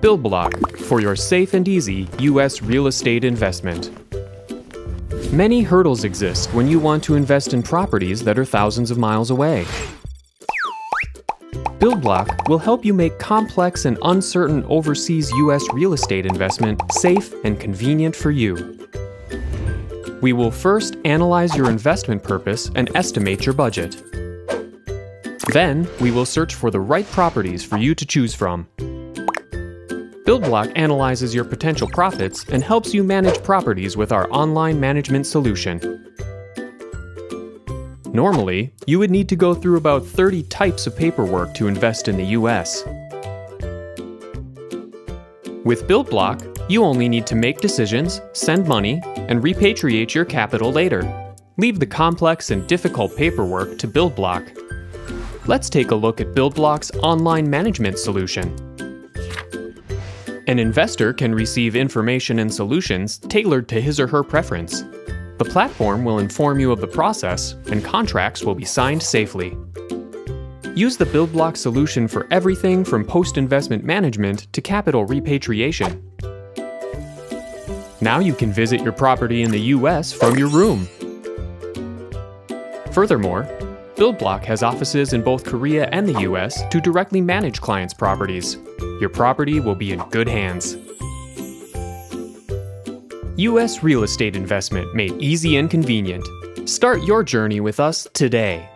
BuildBlock for your safe and easy U.S. real estate investment. Many hurdles exist when you want to invest in properties that are thousands of miles away. BuildBlock will help you make complex and uncertain overseas U.S. real estate investment safe and convenient for you. We will first analyze your investment purpose and estimate your budget. Then, we will search for the right properties for you to choose from. BuildBlock analyzes your potential profits and helps you manage properties with our online management solution. Normally, you would need to go through about 30 types of paperwork to invest in the US. With BuildBlock, you only need to make decisions, send money, and repatriate your capital later. Leave the complex and difficult paperwork to BuildBlock. Let's take a look at BuildBlock's online management solution. An investor can receive information and solutions tailored to his or her preference. The platform will inform you of the process, and contracts will be signed safely. Use the BuildBlock solution for everything from post-investment management to capital repatriation. Now you can visit your property in the US from your room. Furthermore, BuildBlock has offices in both Korea and the US to directly manage clients' properties. Your property will be in good hands. U.S. real estate investment made easy and convenient. Start your journey with us today.